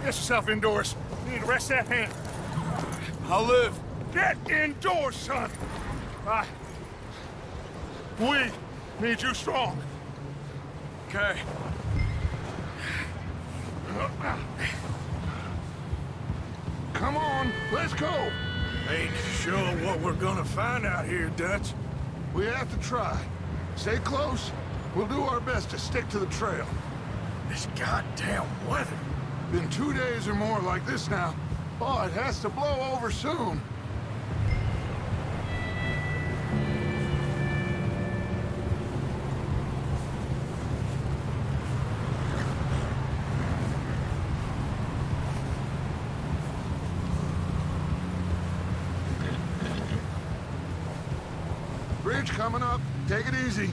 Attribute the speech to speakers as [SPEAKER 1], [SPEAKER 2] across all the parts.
[SPEAKER 1] get yourself indoors. You need to rest that hand.
[SPEAKER 2] I'll live.
[SPEAKER 1] Get indoors, son. I... We need you strong.
[SPEAKER 2] Okay.
[SPEAKER 1] Come on, let's go.
[SPEAKER 2] Ain't sure what we're gonna find out here, Dutch.
[SPEAKER 1] We have to try. Stay close. We'll do our best to stick to the trail.
[SPEAKER 2] This goddamn weather.
[SPEAKER 1] Been two days or more like this now. Oh, it has to blow over soon. Bridge coming up. Take it easy.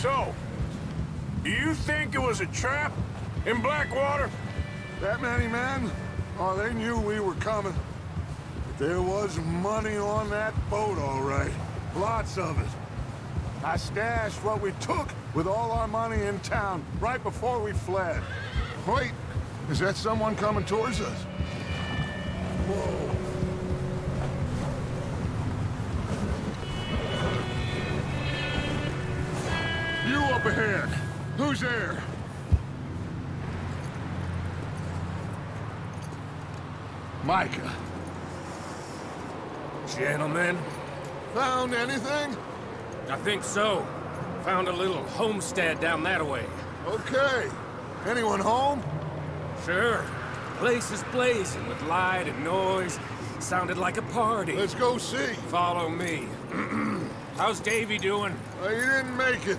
[SPEAKER 2] So, do you think it was a trap in Blackwater?
[SPEAKER 1] That many men? Oh, they knew we were coming. But there was money on that boat, all right. Lots of it. I stashed what we took with all our money in town right before we fled. Wait, is that someone coming towards us? Whoa. You up ahead. Who's there? Micah.
[SPEAKER 3] Gentlemen,
[SPEAKER 1] Found anything?
[SPEAKER 3] I think so. Found a little homestead down that way.
[SPEAKER 1] Okay. Anyone home?
[SPEAKER 3] Sure. Place is blazing with light and noise. Sounded like a party.
[SPEAKER 1] Let's go see.
[SPEAKER 3] Follow me. How's Davy doing?
[SPEAKER 1] Uh, you didn't make it.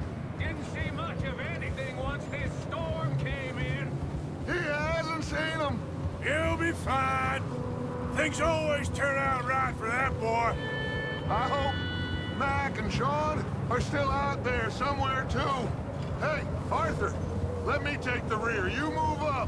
[SPEAKER 3] Didn't see much of anything once this storm came in.
[SPEAKER 1] He hasn't seen him.
[SPEAKER 2] He'll be fine. Things always turn out right for that boy.
[SPEAKER 1] I hope Mac and Sean are still out there somewhere, too. Hey, Arthur, let me take the rear. You move up.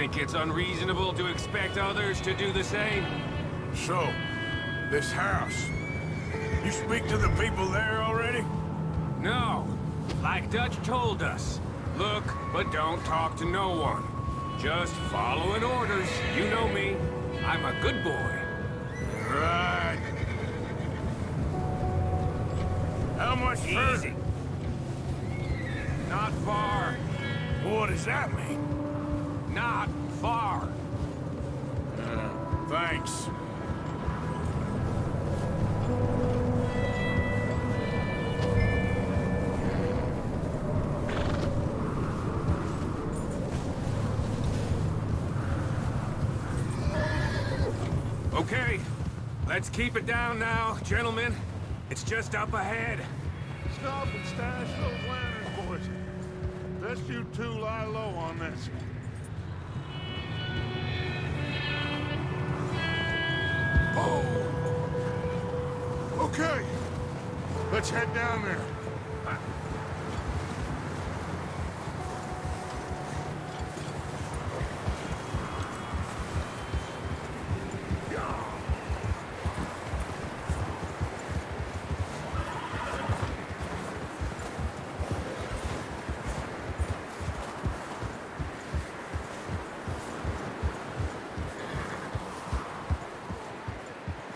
[SPEAKER 3] Think it's unreasonable to expect others to do the same?
[SPEAKER 2] So, this house. You speak to the people there already?
[SPEAKER 3] No. Like Dutch told us. Look, but don't talk to no one. Just following orders. You know me. I'm a good boy.
[SPEAKER 2] Right. How much further?
[SPEAKER 3] Easy. Not far.
[SPEAKER 2] What does that mean?
[SPEAKER 3] Not far.
[SPEAKER 2] Uh, thanks.
[SPEAKER 3] Okay, let's keep it down now, gentlemen. It's just up ahead.
[SPEAKER 1] Stop and stash those lanterns, boys. Best you two lie low on this. Oh. Okay. Let's head down there.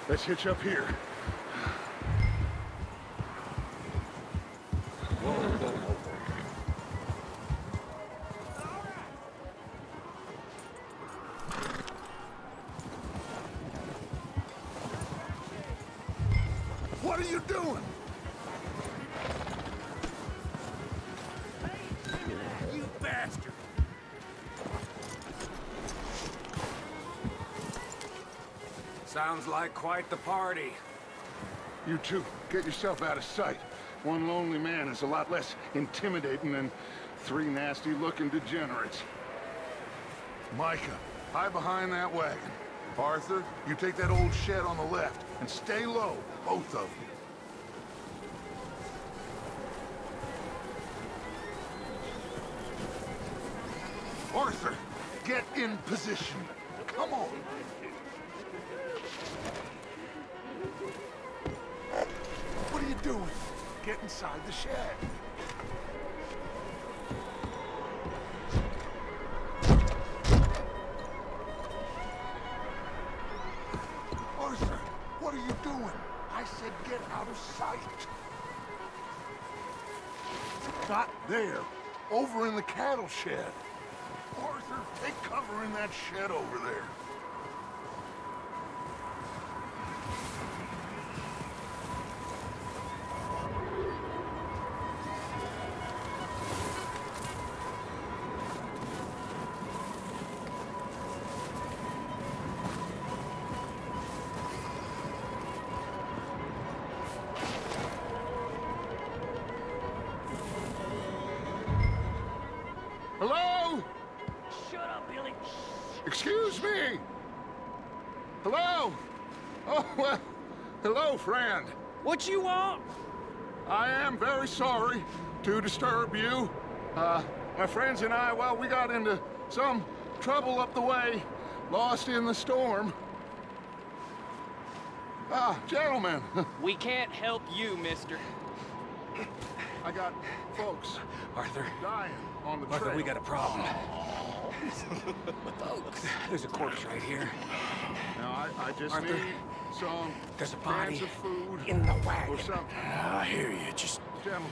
[SPEAKER 1] Let's hitch up here.
[SPEAKER 3] Sounds like quite the party.
[SPEAKER 1] You two, get yourself out of sight. One lonely man is a lot less intimidating than three nasty-looking degenerates. Micah, hide behind that wagon. Arthur, you take that old shed on the left, and stay low, both of you. Arthur, get in position. Inside the shed. Arthur, what are you doing? I said get out of sight. Not there. Over in the cattle shed. Arthur, take cover in that shed over there. Very sorry to disturb you. Uh, my friends and I, well, we got into some trouble up the way, lost in the storm. Ah, gentlemen,
[SPEAKER 4] We can't help you, mister.
[SPEAKER 1] I got folks
[SPEAKER 3] Arthur,
[SPEAKER 1] dying on the
[SPEAKER 3] Arthur,
[SPEAKER 1] trail.
[SPEAKER 3] we got a problem. Folks, there's a corpse right here.
[SPEAKER 1] Now, I, I just
[SPEAKER 3] Arthur,
[SPEAKER 1] need some
[SPEAKER 3] There's a body
[SPEAKER 1] of food
[SPEAKER 3] in the
[SPEAKER 1] or
[SPEAKER 3] wagon.
[SPEAKER 1] something.
[SPEAKER 2] I hear you. Just
[SPEAKER 1] Gentlemen,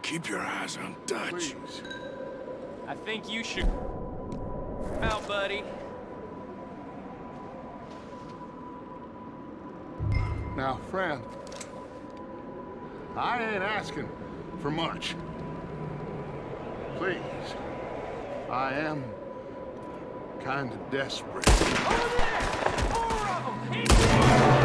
[SPEAKER 2] keep your eyes on Dutch.
[SPEAKER 1] please.
[SPEAKER 4] I think you should... Out, buddy.
[SPEAKER 1] Now, friend, I ain't asking for much. Please, I am kind oh, of desperate. Over there! Over
[SPEAKER 2] I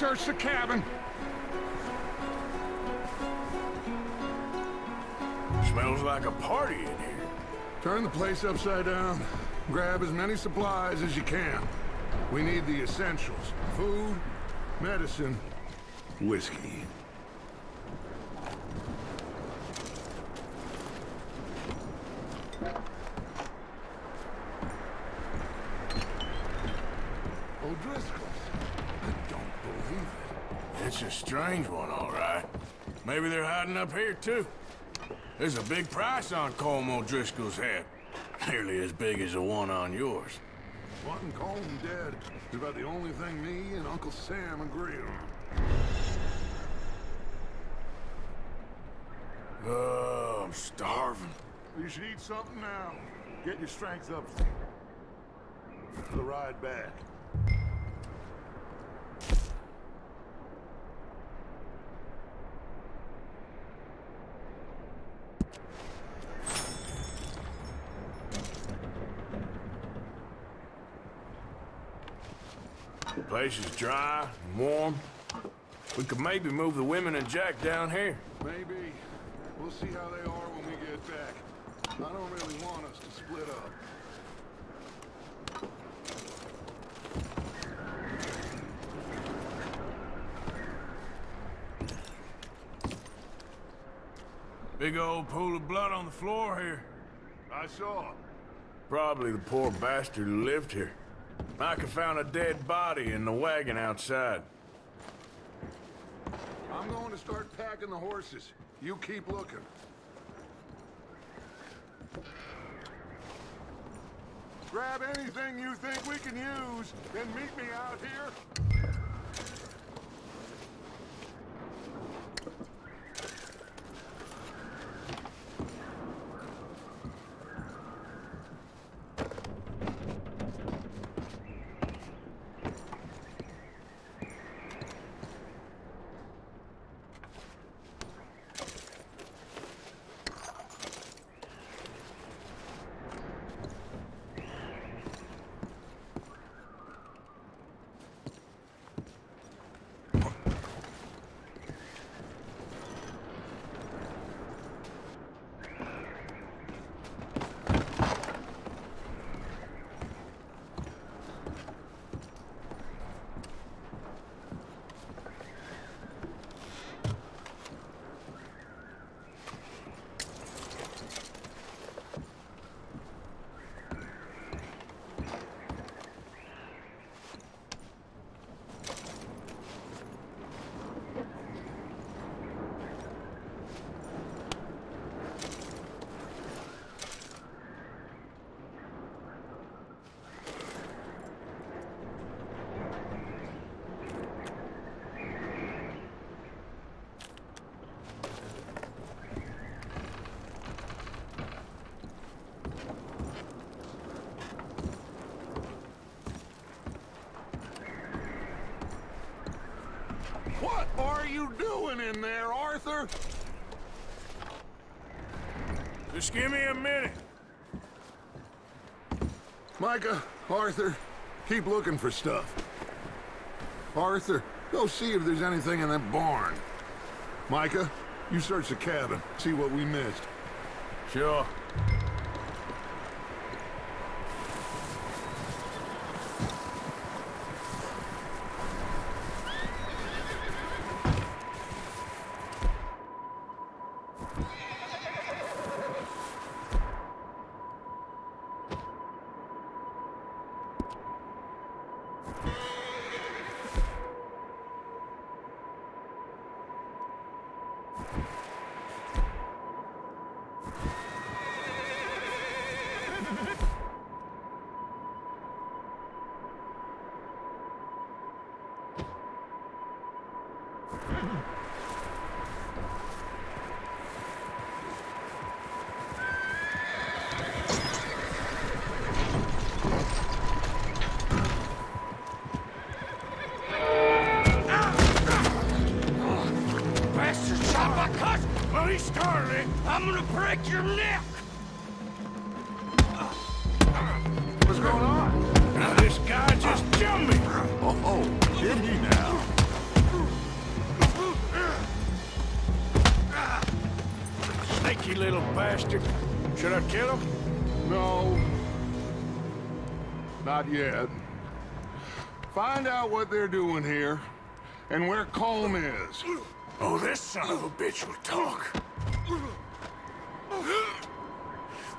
[SPEAKER 1] search the cabin.
[SPEAKER 2] Smells like a party in here.
[SPEAKER 1] Turn the place upside down. Grab as many supplies as you can. We need the essentials. Food, medicine, whiskey. O'Driscoll's. I don't believe it.
[SPEAKER 2] It's a strange one, all right. Maybe they're hiding up here, too. There's a big price on Colm O'Driscoll's head. Nearly as big as the one on yours.
[SPEAKER 1] Wanting Colm dead is about the only thing me and Uncle Sam agree on.
[SPEAKER 2] Oh, I'm starving.
[SPEAKER 1] You should eat something now. Get your strength up for the ride back.
[SPEAKER 2] Place is dry and warm. We could maybe move the women and Jack down here.
[SPEAKER 1] Maybe. We'll see how they are when we get back. I don't really want us to split up.
[SPEAKER 2] Big old pool of blood on the floor here.
[SPEAKER 1] I saw.
[SPEAKER 2] Probably the poor bastard who lived here. Micah found a dead body in the wagon outside.
[SPEAKER 1] I'm going to start packing the horses. You keep looking. Grab anything you think we can use, and meet me out here. What are you doing in there, Arthur?
[SPEAKER 2] Just give me a minute.
[SPEAKER 1] Micah, Arthur, keep looking for stuff. Arthur, go see if there's anything in that barn. Micah, you search the cabin, see what we missed.
[SPEAKER 2] Sure. Your neck!
[SPEAKER 1] What's going on?
[SPEAKER 2] This guy just jumped me!
[SPEAKER 1] Oh, did he now?
[SPEAKER 2] Sneaky little bastard. Should I kill him?
[SPEAKER 1] No. Not yet. Find out what they're doing here, and where Colm is.
[SPEAKER 2] Oh, this son of a bitch will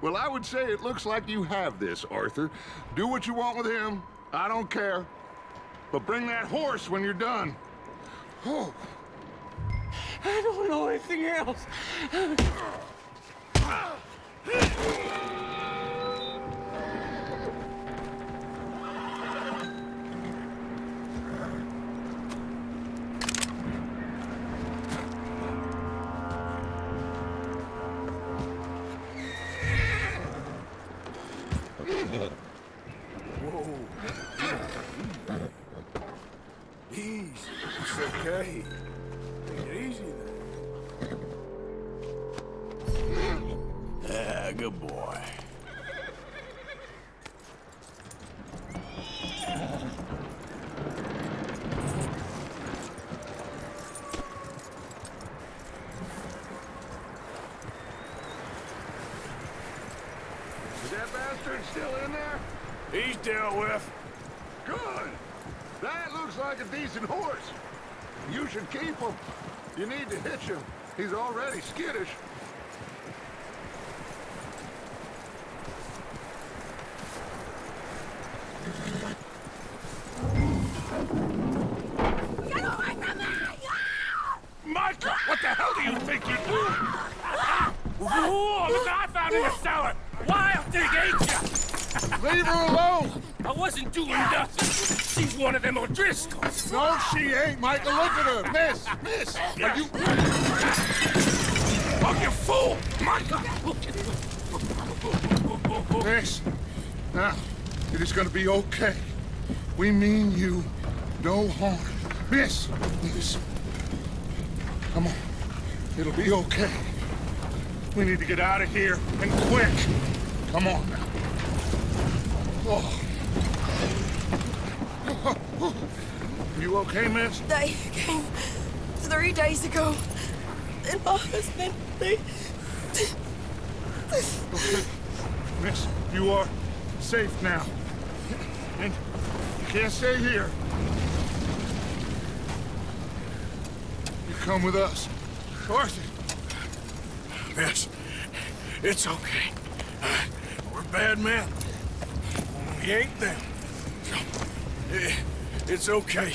[SPEAKER 1] Well, I would say it looks like you have this, Arthur. Do what you want with him. I don't care. But bring that horse when you're done. Oh.
[SPEAKER 5] I don't know anything else.
[SPEAKER 1] You should keep him. You need to hitch him. He's already skittish.
[SPEAKER 2] Get away from me! Micah, what the hell do you think you're doing? Whoa, look what I found in the cellar! Wild thing, ain't ya?
[SPEAKER 1] Leave her alone!
[SPEAKER 2] I wasn't doing nothing. She's one of them O'Driscolls.
[SPEAKER 1] No, she ain't, Micah. Look at her. Miss, miss. Are you...
[SPEAKER 2] Oh, you fool! Micah!
[SPEAKER 1] Miss. Now, it is gonna be okay. We mean you no harm. Miss, miss. Come on. It'll be okay. We need to get out of here, and quick. Come on now. Oh. You okay, miss?
[SPEAKER 6] They came three days ago. And my husband, they...
[SPEAKER 1] Okay. Miss, you are safe now. And you can't stay here. You come with us. Arthur.
[SPEAKER 2] Miss, it's okay. We're bad men. We ain't them. It's okay.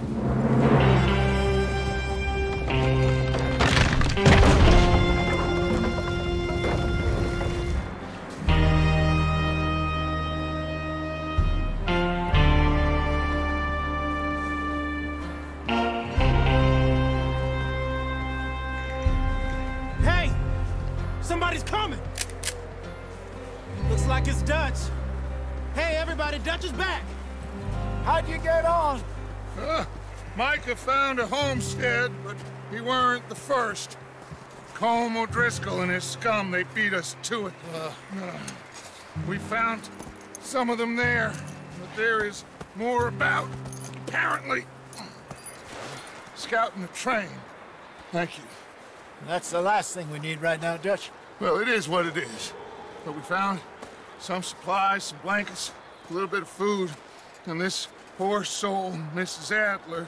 [SPEAKER 1] Found a homestead, but he weren't the first. Colm O'Driscoll and his scum, they beat us to it. Uh, we found some of them there, but there is more about, apparently. Scouting the train. Thank you.
[SPEAKER 7] That's the last thing we need right now, Dutch.
[SPEAKER 1] Well, it is what it is. But we found some supplies, some blankets, a little bit of food, and this poor soul, Mrs. Adler,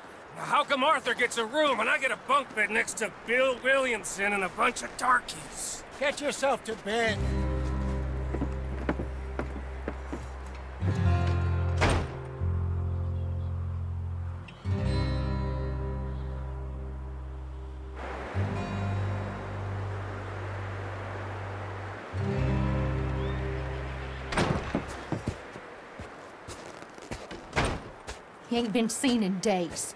[SPEAKER 8] How come Arthur gets a room and I get a bunk bed next to Bill Williamson and a bunch of darkies?
[SPEAKER 7] Get yourself to bed.
[SPEAKER 9] He ain't been seen in days.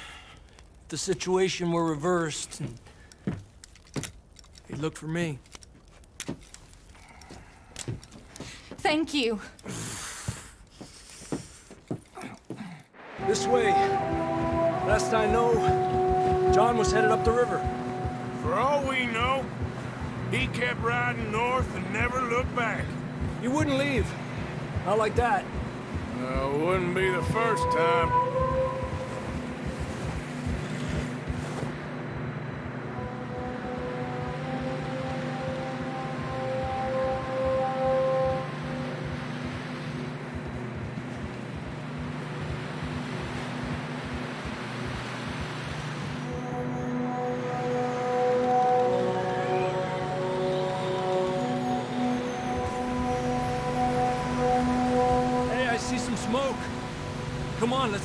[SPEAKER 10] If the situation were reversed, and he'd look for me.
[SPEAKER 9] Thank you.
[SPEAKER 10] This way. Last I know, John was headed up the river.
[SPEAKER 2] For all we know, he kept riding north and never looked back.
[SPEAKER 10] He wouldn't leave. Not like that.
[SPEAKER 2] Uh, wouldn't be the first time.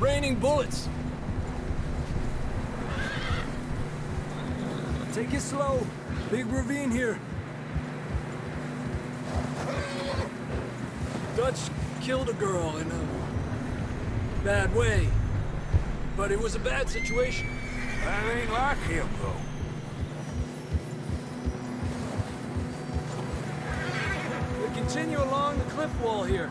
[SPEAKER 10] Raining bullets. Take it slow. Big ravine here. Dutch killed a girl in a bad way. But it was a bad situation.
[SPEAKER 2] That ain't like him, though.
[SPEAKER 10] We continue along the cliff wall here.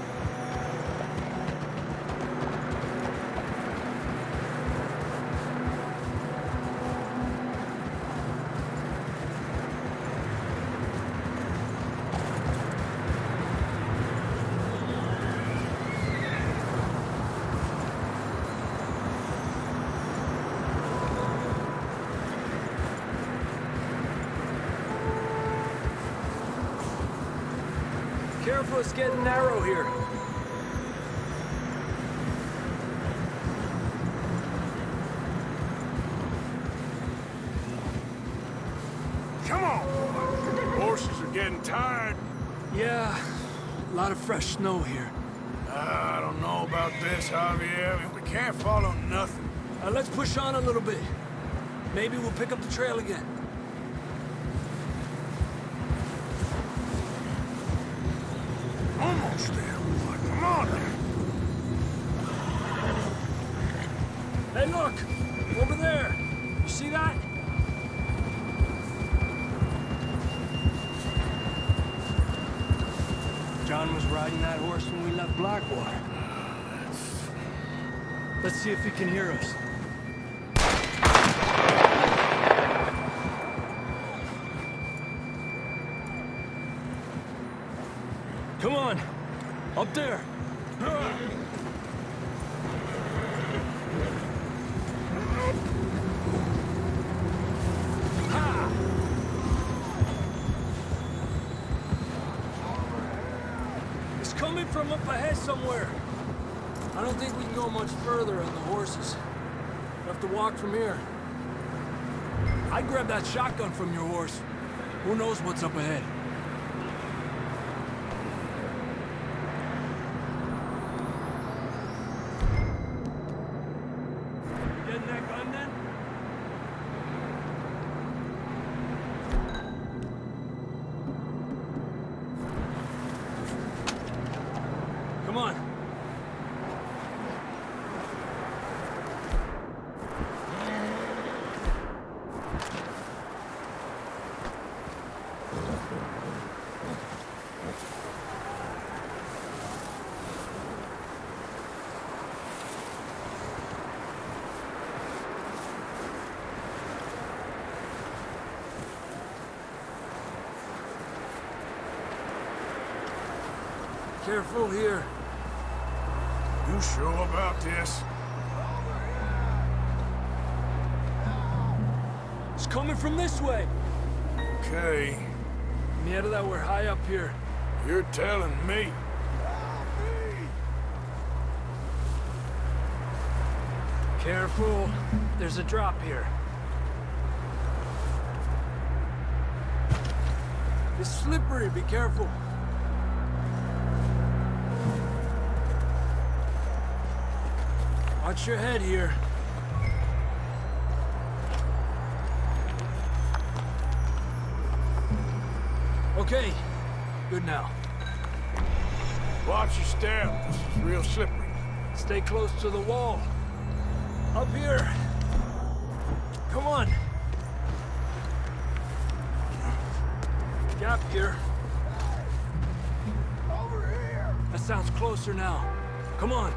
[SPEAKER 10] Careful, it's getting narrow here.
[SPEAKER 2] Come on! Horses are getting tired.
[SPEAKER 10] Yeah, a lot of fresh snow here.
[SPEAKER 2] I don't know about this, Javier. I mean, we can't follow nothing.
[SPEAKER 10] Uh, let's push on a little bit. Maybe we'll pick up the trail again. Let's see if he can hear us. Come on! Up there! It's coming from up ahead somewhere. I don't think we can go much further on the horses. We'll have to walk from here. I grabbed that shotgun from your horse. Who knows what's up ahead? Careful here.
[SPEAKER 2] You sure about this?
[SPEAKER 10] It's coming from this way.
[SPEAKER 2] Okay.
[SPEAKER 10] Mierda, that we're high up here.
[SPEAKER 2] You're telling me.
[SPEAKER 10] Careful. There's a drop here. It's slippery. Be careful. Watch your head here. Okay. Good now.
[SPEAKER 2] Watch your step. This is real slippery.
[SPEAKER 10] Stay close to the wall. Up here. Come on. Gap here. Over here. That sounds closer now. Come on.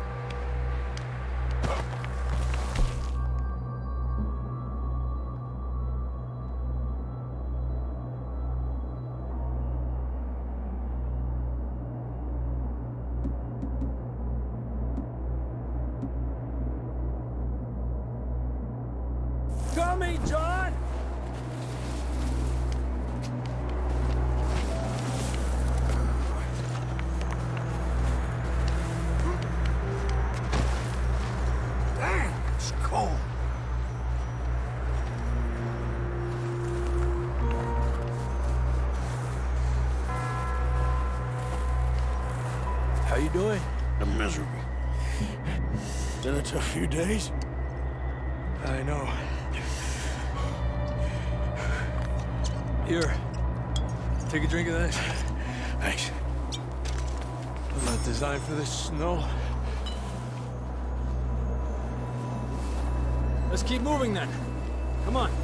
[SPEAKER 10] How you doing?
[SPEAKER 2] I'm miserable. Been a tough few days.
[SPEAKER 10] I know. Here. Take a drink of this.
[SPEAKER 2] Thanks.
[SPEAKER 10] I'm not designed for this snow. Let's keep moving then. Come on.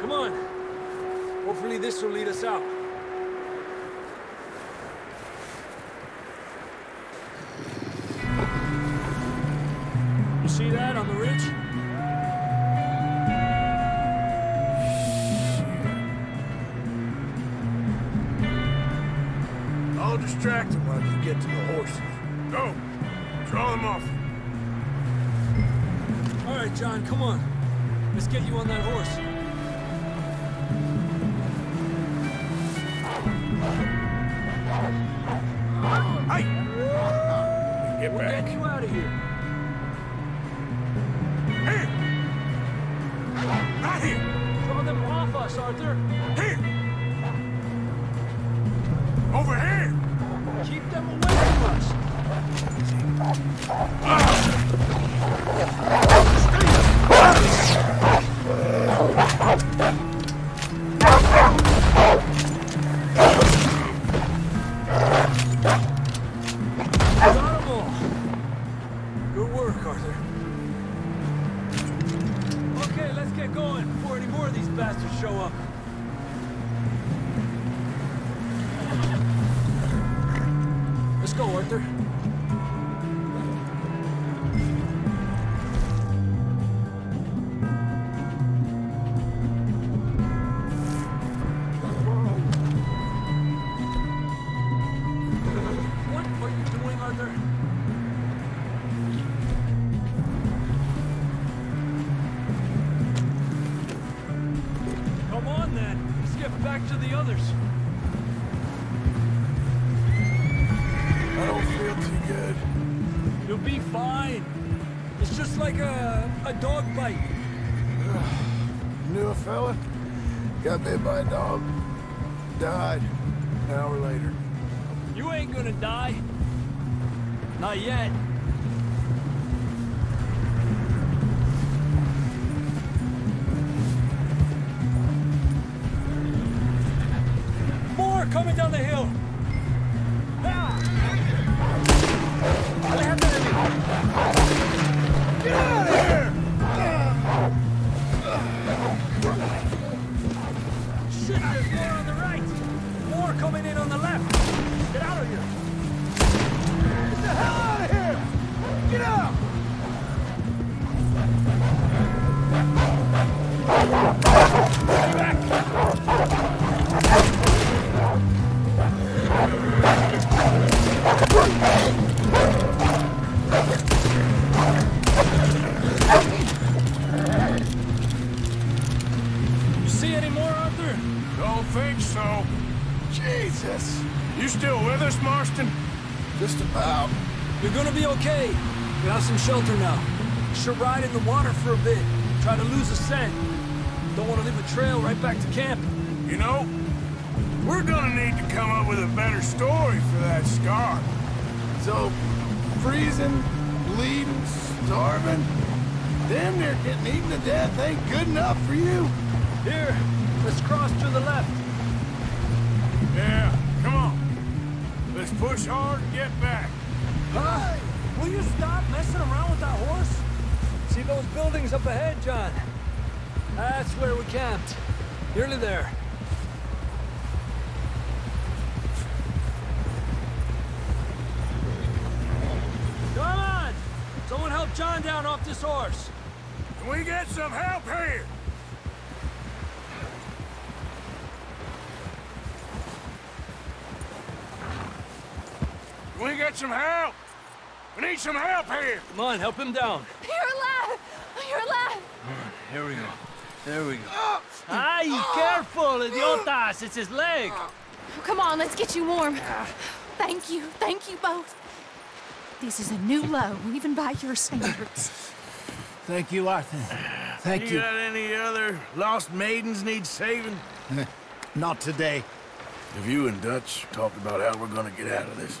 [SPEAKER 10] Come on. Hopefully this will lead us out. You see that on the ridge?
[SPEAKER 2] I'll distract them while you get to the horses. Go! Draw them off.
[SPEAKER 10] All right, John, come on. Let's get you on that horse.
[SPEAKER 2] Get
[SPEAKER 10] we'll
[SPEAKER 2] back.
[SPEAKER 10] get you out of here.
[SPEAKER 2] Here! Right here!
[SPEAKER 10] Draw them off us, Arthur. Just like a, a dog bite.
[SPEAKER 11] Knew a fella? Got bit by a dog. Died. An hour later.
[SPEAKER 10] You ain't gonna die. Not yet. More coming down the hill. Shelter now. Should ride in the water for a bit. Try to lose a scent. Don't want to leave a trail right back to camp.
[SPEAKER 2] You know, we're gonna need to come up with a better story for that scar.
[SPEAKER 11] So, freezing, bleeding, starving, damn near getting eaten to death ain't good enough for you.
[SPEAKER 10] Here, let's cross to the left.
[SPEAKER 2] Yeah, come on. Let's push hard and get back.
[SPEAKER 10] Huh? Will you stop messing around with that horse? See those buildings up ahead, John? That's where we camped. Nearly there. Come on! Someone help John down off this horse.
[SPEAKER 2] Can we get some help here? Can we get some help? We need some help here.
[SPEAKER 10] Come on, help him down.
[SPEAKER 6] You're alive! You're alive!
[SPEAKER 10] Here we go. There we go. Ah! Ay, ah! careful, idiotas! It's his leg.
[SPEAKER 6] Oh, come on, let's get you warm. Thank you. Thank you both.
[SPEAKER 9] This is a new low, even by your standards.
[SPEAKER 7] Thank you, Arthur. Thank
[SPEAKER 2] you
[SPEAKER 7] you.
[SPEAKER 2] got any other lost maidens need saving?
[SPEAKER 7] Not today.
[SPEAKER 11] Have you and Dutch talked about how we're gonna get out of this?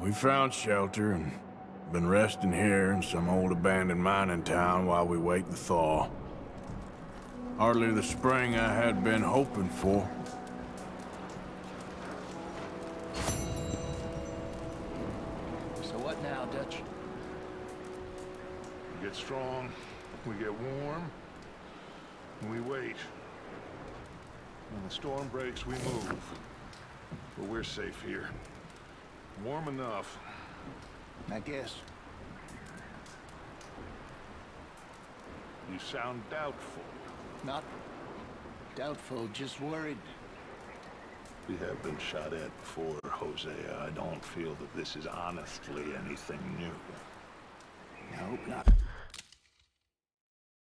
[SPEAKER 2] We found shelter and been resting here in some old abandoned mining town while we wait the thaw. Hardly the spring I had been hoping for. So what now, Dutch?
[SPEAKER 1] We get strong, we get warm, we wait. When the storm breaks, we move. But we're safe here. Warm enough.
[SPEAKER 7] I guess.
[SPEAKER 1] You sound doubtful.
[SPEAKER 7] Not doubtful, just worried.
[SPEAKER 1] We have been shot at before, Hosea. I don't feel that this is honestly anything new.
[SPEAKER 7] No, not.